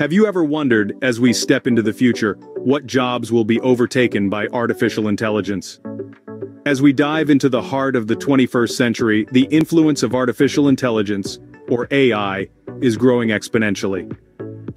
Have you ever wondered, as we step into the future, what jobs will be overtaken by artificial intelligence? As we dive into the heart of the 21st century, the influence of artificial intelligence, or AI, is growing exponentially.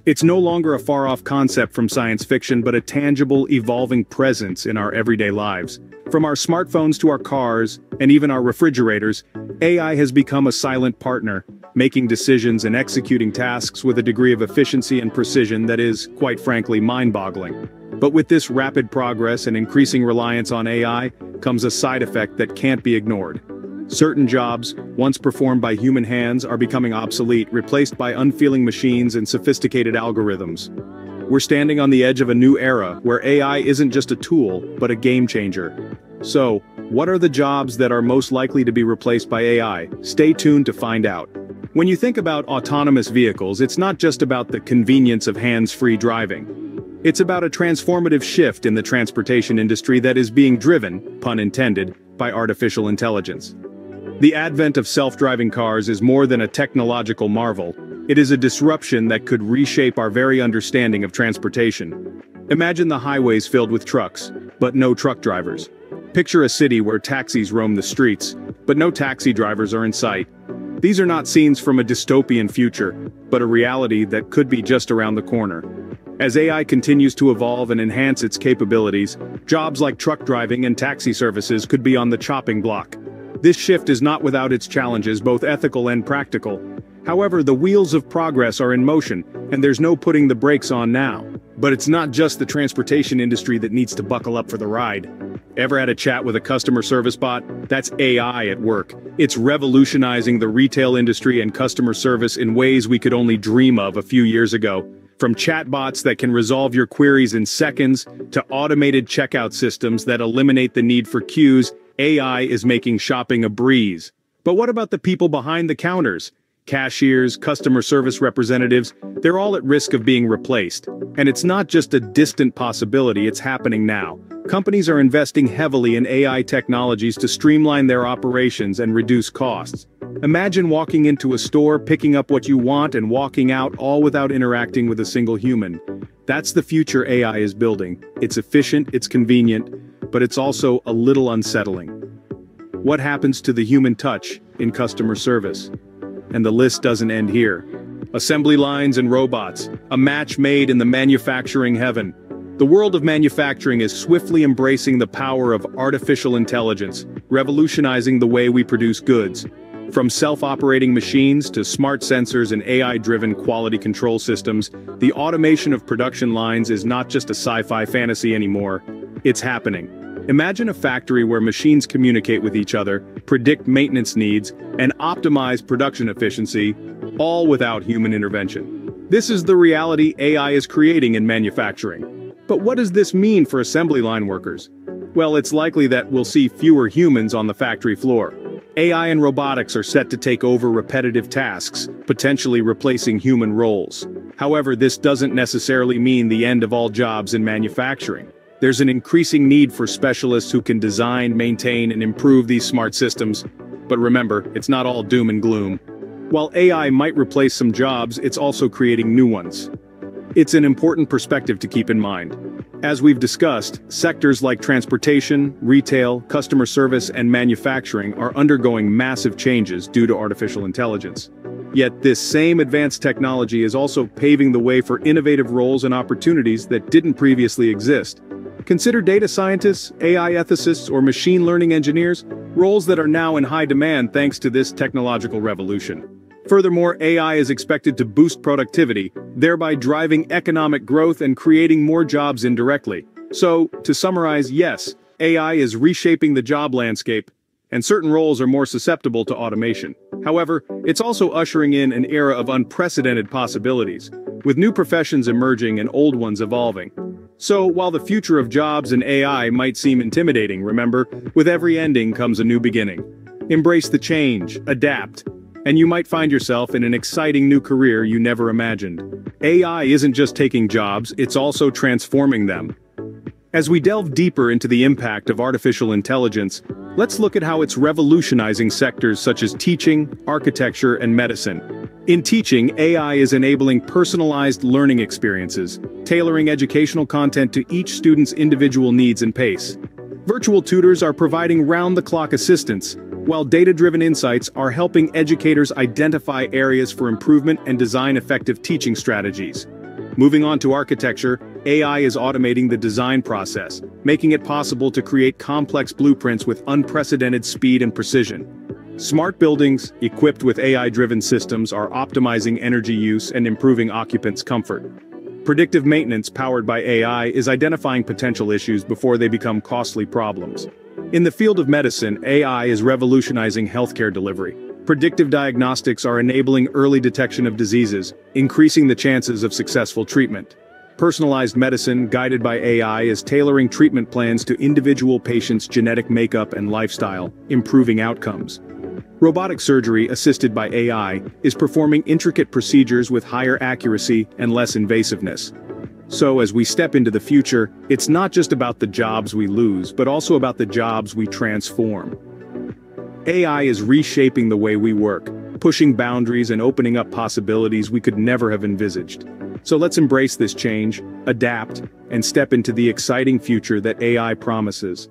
It's no longer a far-off concept from science fiction but a tangible, evolving presence in our everyday lives. From our smartphones to our cars, and even our refrigerators, AI has become a silent partner, making decisions and executing tasks with a degree of efficiency and precision that is, quite frankly, mind-boggling. But with this rapid progress and increasing reliance on AI, comes a side effect that can't be ignored. Certain jobs, once performed by human hands, are becoming obsolete, replaced by unfeeling machines and sophisticated algorithms. We're standing on the edge of a new era, where AI isn't just a tool, but a game changer. So, what are the jobs that are most likely to be replaced by AI? Stay tuned to find out. When you think about autonomous vehicles, it's not just about the convenience of hands-free driving. It's about a transformative shift in the transportation industry that is being driven, pun intended, by artificial intelligence. The advent of self-driving cars is more than a technological marvel, it is a disruption that could reshape our very understanding of transportation. Imagine the highways filled with trucks, but no truck drivers. Picture a city where taxis roam the streets, but no taxi drivers are in sight. These are not scenes from a dystopian future, but a reality that could be just around the corner. As AI continues to evolve and enhance its capabilities, jobs like truck driving and taxi services could be on the chopping block. This shift is not without its challenges both ethical and practical. However, the wheels of progress are in motion, and there's no putting the brakes on now. But it's not just the transportation industry that needs to buckle up for the ride. Ever had a chat with a customer service bot? That's AI at work. It's revolutionizing the retail industry and customer service in ways we could only dream of a few years ago. From chatbots that can resolve your queries in seconds, to automated checkout systems that eliminate the need for queues, AI is making shopping a breeze. But what about the people behind the counters? Cashiers, customer service representatives, they're all at risk of being replaced. And it's not just a distant possibility, it's happening now. Companies are investing heavily in AI technologies to streamline their operations and reduce costs. Imagine walking into a store, picking up what you want and walking out all without interacting with a single human. That's the future AI is building. It's efficient, it's convenient, but it's also a little unsettling. What happens to the human touch in customer service? And the list doesn't end here. Assembly lines and robots, a match made in the manufacturing heaven. The world of manufacturing is swiftly embracing the power of artificial intelligence, revolutionizing the way we produce goods. From self-operating machines to smart sensors and AI-driven quality control systems, the automation of production lines is not just a sci-fi fantasy anymore. It's happening. Imagine a factory where machines communicate with each other, predict maintenance needs, and optimize production efficiency, all without human intervention. This is the reality AI is creating in manufacturing. But what does this mean for assembly line workers? Well, it's likely that we'll see fewer humans on the factory floor. AI and robotics are set to take over repetitive tasks, potentially replacing human roles. However, this doesn't necessarily mean the end of all jobs in manufacturing. There's an increasing need for specialists who can design, maintain, and improve these smart systems. But remember, it's not all doom and gloom. While AI might replace some jobs, it's also creating new ones. It's an important perspective to keep in mind. As we've discussed, sectors like transportation, retail, customer service, and manufacturing are undergoing massive changes due to artificial intelligence. Yet this same advanced technology is also paving the way for innovative roles and opportunities that didn't previously exist. Consider data scientists, AI ethicists, or machine learning engineers, roles that are now in high demand thanks to this technological revolution. Furthermore, AI is expected to boost productivity, thereby driving economic growth and creating more jobs indirectly. So, to summarize, yes, AI is reshaping the job landscape, and certain roles are more susceptible to automation. However, it's also ushering in an era of unprecedented possibilities, with new professions emerging and old ones evolving. So, while the future of jobs and AI might seem intimidating, remember, with every ending comes a new beginning. Embrace the change, adapt, and you might find yourself in an exciting new career you never imagined. AI isn't just taking jobs, it's also transforming them. As we delve deeper into the impact of artificial intelligence, let's look at how it's revolutionizing sectors such as teaching, architecture, and medicine. In teaching, AI is enabling personalized learning experiences, tailoring educational content to each student's individual needs and pace. Virtual tutors are providing round-the-clock assistance, while data-driven insights are helping educators identify areas for improvement and design effective teaching strategies. Moving on to architecture, AI is automating the design process, making it possible to create complex blueprints with unprecedented speed and precision. Smart buildings, equipped with AI-driven systems, are optimizing energy use and improving occupants' comfort. Predictive maintenance powered by AI is identifying potential issues before they become costly problems. In the field of medicine, AI is revolutionizing healthcare delivery. Predictive diagnostics are enabling early detection of diseases, increasing the chances of successful treatment. Personalized medicine, guided by AI, is tailoring treatment plans to individual patients' genetic makeup and lifestyle, improving outcomes. Robotic surgery, assisted by AI, is performing intricate procedures with higher accuracy and less invasiveness. So as we step into the future, it's not just about the jobs we lose, but also about the jobs we transform. AI is reshaping the way we work, pushing boundaries and opening up possibilities we could never have envisaged. So let's embrace this change, adapt, and step into the exciting future that AI promises.